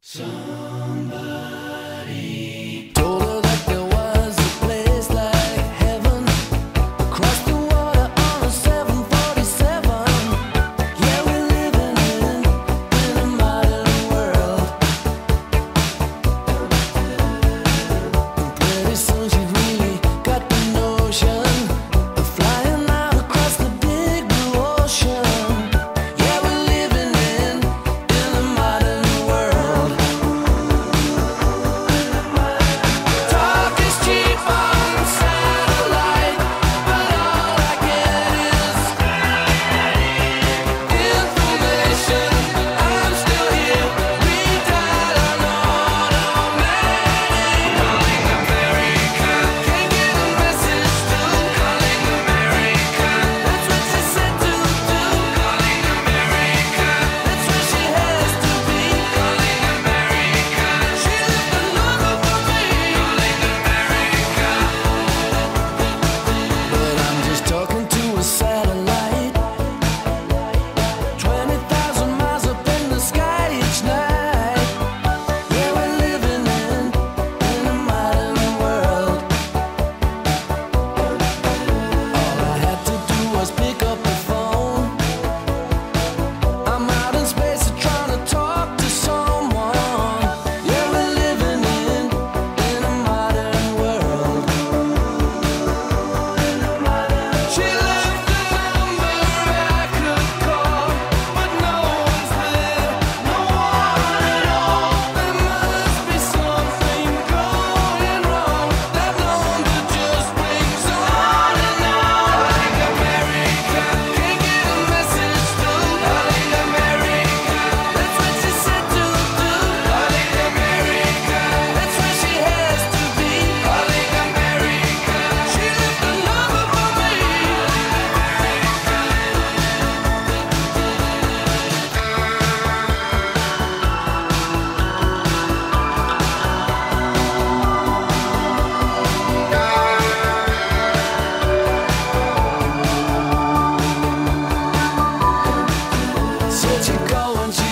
Somebody now and she